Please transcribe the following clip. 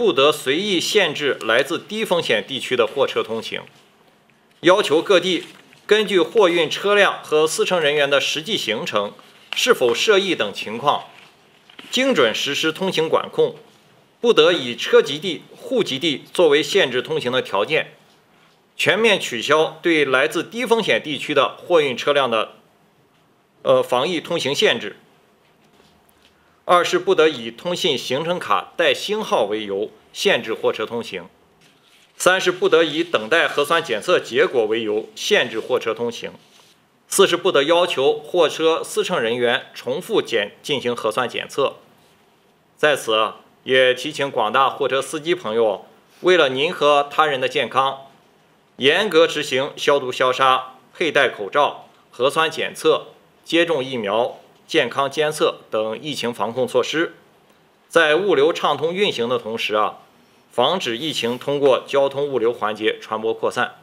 不得随意限制来自低风险地区的货车通行，要求各地根据货运车辆和司乘人员的实际行程、是否涉疫等情况，精准实施通行管控，不得以车籍地、户籍地作为限制通行的条件，全面取消对来自低风险地区的货运车辆的呃防疫通行限制。二是不得以通信行程卡带星号为由限制货车通行；三是不得以等待核酸检测结果为由限制货车通行；四是不得要求货车司乘人员重复检进行核酸检测。在此，也提醒广大货车司机朋友，为了您和他人的健康，严格执行消毒消杀、佩戴口罩、核酸检测、接种疫苗。健康监测等疫情防控措施，在物流畅通运行的同时啊，防止疫情通过交通物流环节传播扩散。